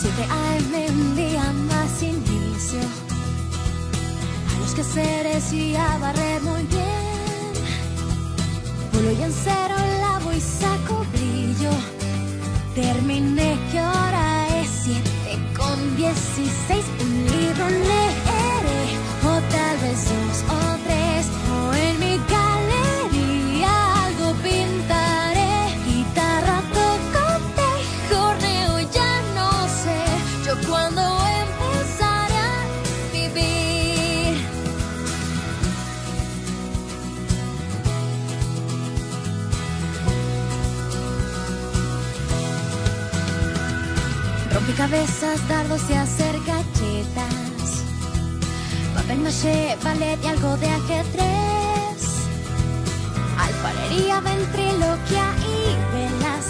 7 AM un día más inicio a los quehaceres y a barrer muy bien. Pulo y en cero lavo y saco brillo. Terminé que ahora es 7 con 16. Cuando a vivir. Rompecabezas, dardos y hacer galletas. Papel maché, ballet y algo de ajedrez. Alfarería, ventriloquia y velas.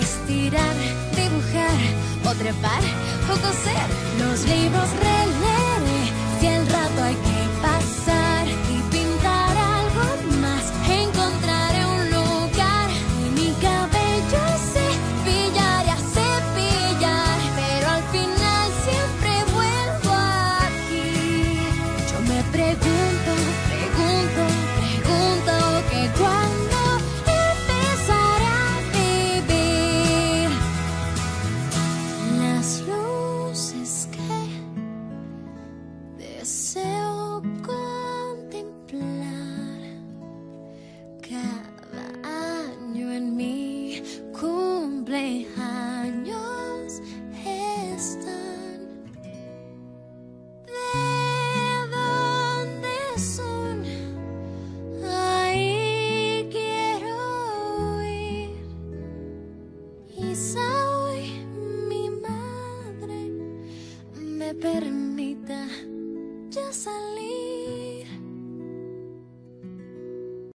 Estirar, dibujar trepar o coser. Los libros releeré si el rato hay que pasar y pintar algo más. Encontraré un lugar y mi cabello se pillaré a cepillar, pero al final siempre vuelvo aquí. Yo me pregunto, pregunto deseo contemplar cada año en mi cumpleaños están. ¿De dónde son? Ahí quiero ir. Quizá hoy mi madre me permita saling